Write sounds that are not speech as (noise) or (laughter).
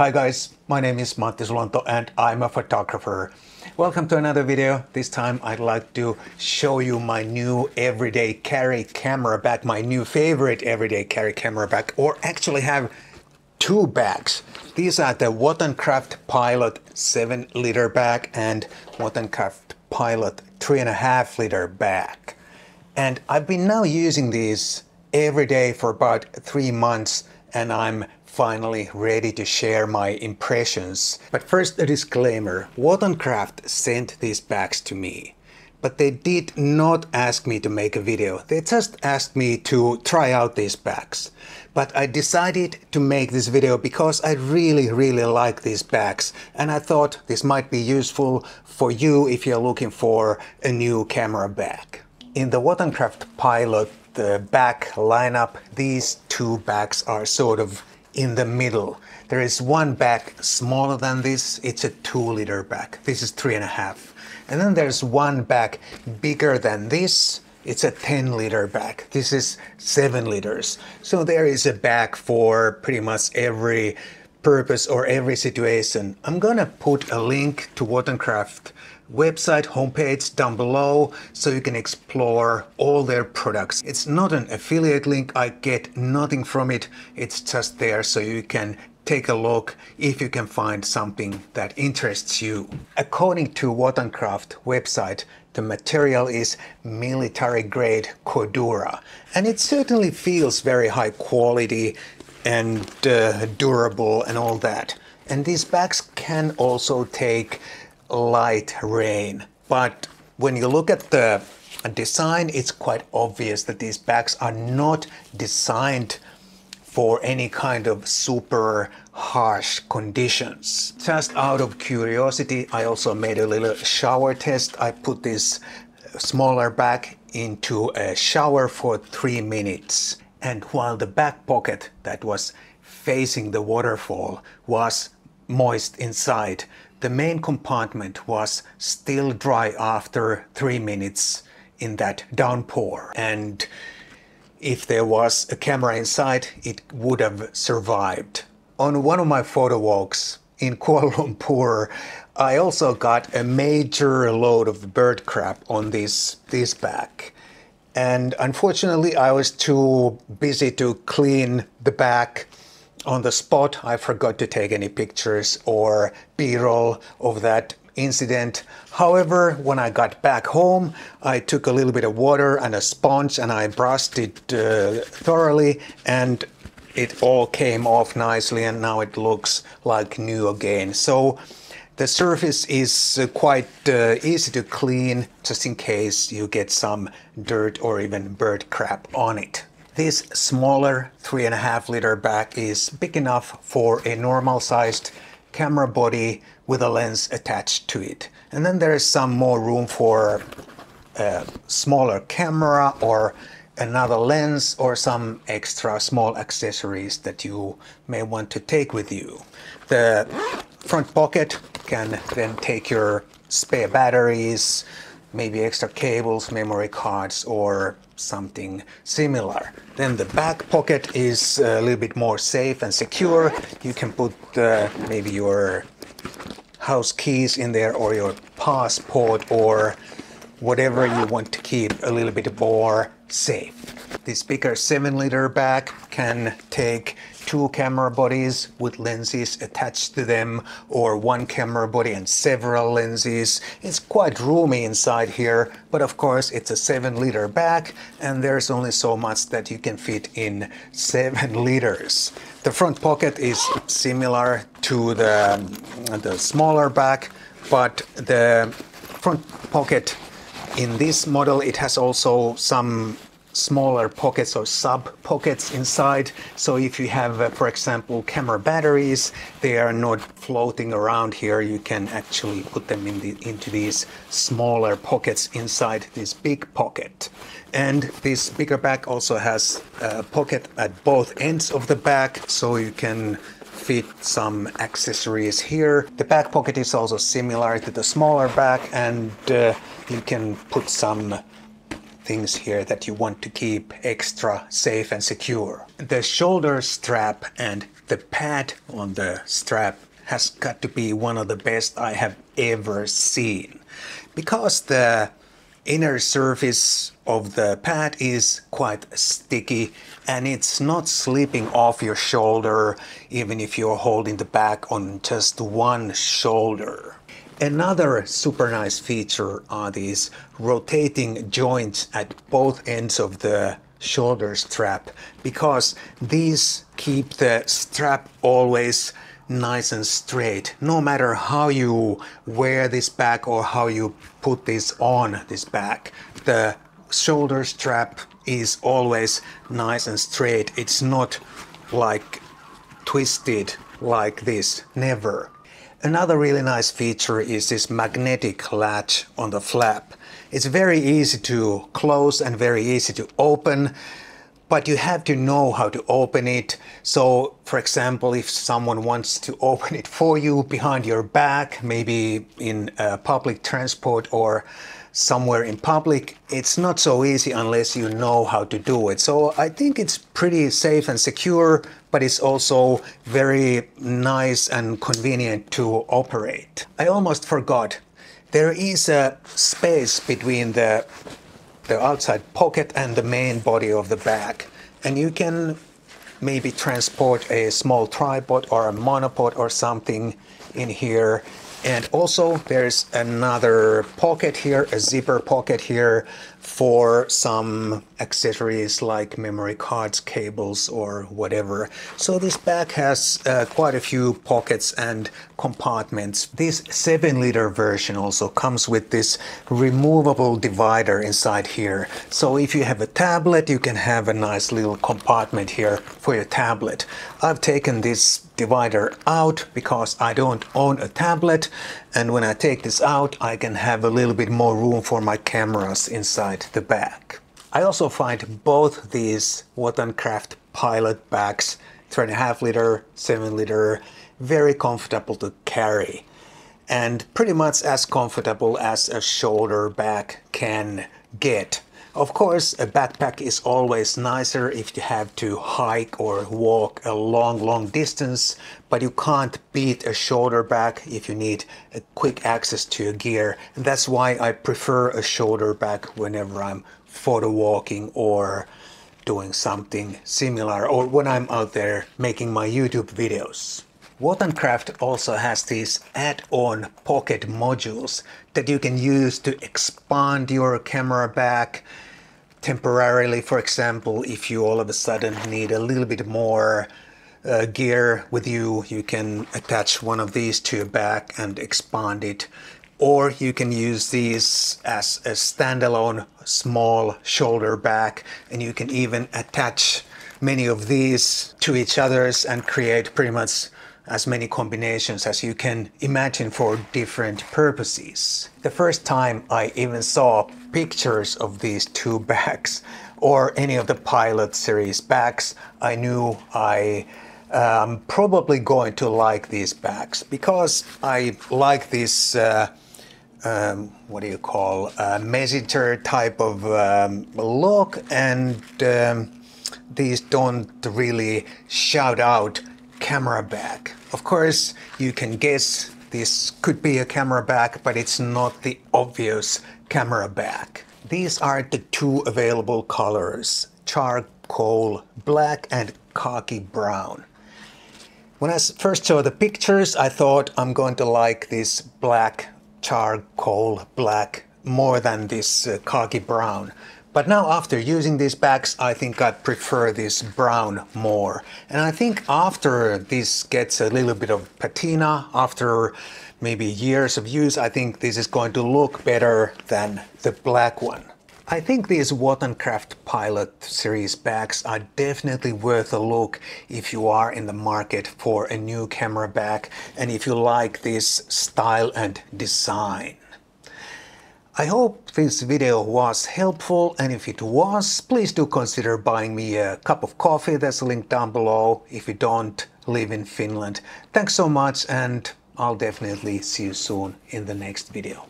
Hi guys, my name is Matti Sulanto and I'm a photographer. Welcome to another video. This time I'd like to show you my new everyday carry camera bag, my new favorite everyday carry camera bag, or actually have two bags. These are the Wotancraft Pilot 7 liter bag and Wotancraft Pilot 3.5 liter bag. And I've been now using these every day for about three months and I'm finally ready to share my impressions. But first a disclaimer, Wotancraft sent these bags to me. But they did not ask me to make a video. They just asked me to try out these bags. But I decided to make this video because I really, really like these bags. And I thought this might be useful for you if you're looking for a new camera bag. In the Wotancraft Pilot uh, the back lineup, these two bags are sort of in the middle. There is one bag smaller than this, it's a two liter bag. This is three and a half. And then there's one bag bigger than this, it's a 10 liter bag. This is 7 liters. So there is a bag for pretty much every purpose or every situation. I'm gonna put a link to Wotancraft website homepage down below so you can explore all their products. It's not an affiliate link, I get nothing from it, it's just there so you can take a look if you can find something that interests you. According to Wotancraft website, the material is military grade Cordura and it certainly feels very high quality and uh, durable and all that. And these bags can also take light rain. But when you look at the design, it's quite obvious that these bags are not designed for any kind of super harsh conditions. Just out of curiosity, I also made a little shower test. I put this smaller bag into a shower for three minutes. And while the back pocket that was facing the waterfall was moist inside, the main compartment was still dry after three minutes in that downpour. And if there was a camera inside, it would have survived. On one of my photo walks in (laughs) Kuala Lumpur, I also got a major load of bird crap on this, this bag. And unfortunately, I was too busy to clean the back on the spot, I forgot to take any pictures or b-roll of that incident. However, when I got back home, I took a little bit of water and a sponge and I brushed it uh, thoroughly and it all came off nicely and now it looks like new again. So the surface is uh, quite uh, easy to clean just in case you get some dirt or even bird crap on it. This smaller 3.5 liter bag is big enough for a normal sized camera body with a lens attached to it. And then there is some more room for a smaller camera or another lens or some extra small accessories that you may want to take with you. The front pocket can then take your spare batteries, maybe extra cables, memory cards, or something similar. Then the back pocket is a little bit more safe and secure. You can put uh, maybe your house keys in there or your passport or whatever you want to keep a little bit more safe. This bigger 7 liter bag can take two camera bodies with lenses attached to them or one camera body and several lenses. It's quite roomy inside here, but of course it's a 7 liter bag and there's only so much that you can fit in 7 (laughs) liters. The front pocket is similar to the, the smaller bag, but the front pocket in this model it has also some smaller pockets or sub pockets inside. So if you have, uh, for example, camera batteries, they are not floating around here. You can actually put them in the, into these smaller pockets inside this big pocket. And this bigger bag also has a pocket at both ends of the bag, so you can fit some accessories here. The back pocket is also similar to the smaller bag, and uh, you can put some things here that you want to keep extra safe and secure. The shoulder strap and the pad on the strap has got to be one of the best I have ever seen because the inner surface of the pad is quite sticky and it's not slipping off your shoulder even if you're holding the bag on just one shoulder. Another super nice feature are these rotating joints at both ends of the shoulder strap because these keep the strap always nice and straight no matter how you wear this bag or how you put this on this bag the shoulder strap is always nice and straight. It's not like twisted like this never another really nice feature is this magnetic latch on the flap it's very easy to close and very easy to open but you have to know how to open it. So, for example, if someone wants to (laughs) open it for you behind your back, maybe in uh, public transport or somewhere in public, it's not so easy unless you know how to do it. So I think it's pretty safe and secure, but it's also very nice and convenient to operate. I almost forgot. There is a space between the the outside pocket and the main body of the bag. And you can maybe transport a small tripod or a monopod or something in here and also there's another pocket here, a zipper pocket here for some accessories like memory cards, cables or whatever. So this bag has uh, quite a few pockets and compartments. This 7 liter version also comes with this removable divider inside here. So if you have a tablet, you can have a nice little compartment here for your tablet. I've taken this divider out because I don't own a tablet and when I take this out I can have a little bit more room for my cameras inside the bag. I also find both these Wotancraft Pilot bags 3.5 liter, 7 liter very comfortable to carry and pretty much as comfortable as a shoulder bag can get. Of course, a backpack is always nicer if you have to hike or walk a long, long distance, but you can't beat a shoulder bag if you need a quick access to your gear. And that's why I prefer a shoulder bag whenever I'm photo walking or doing something similar or when I'm out there making my YouTube videos. Wotancraft also has these add-on pocket modules that you can use to expand your camera bag temporarily. For example, if you all of a sudden need a little bit more uh, gear with you, you can attach one of these to your back and expand it. Or you can use these as a standalone small shoulder bag and you can even attach many of these to each others and create pretty much as many combinations as you can imagine for different purposes. The first time I even saw pictures of these two (laughs) bags or any of the Pilot series bags, I knew I am um, probably going to like these bags because I like this uh, um, what do you call a messenger type of um, look and um, these don't really shout out camera bag. Of course, you can guess this could be a camera bag, but it's not the obvious camera bag. These are the two available colors, charcoal black and khaki brown. When I first saw the pictures, I thought I'm going to like this black charcoal black more than this uh, khaki brown. But now after using these bags, I think I prefer this brown more. And I think after this gets a little bit of patina, after maybe years of use, I think this is going to look better than the black one. I think these Wotancraft Pilot series bags are definitely worth a look if you are in the market for a new camera bag and if you like this style and design. I hope this video was helpful and if it was, please do consider buying me a cup of coffee, there's a link down below if you don't live in Finland. Thanks so much and I'll definitely see you soon in the next video.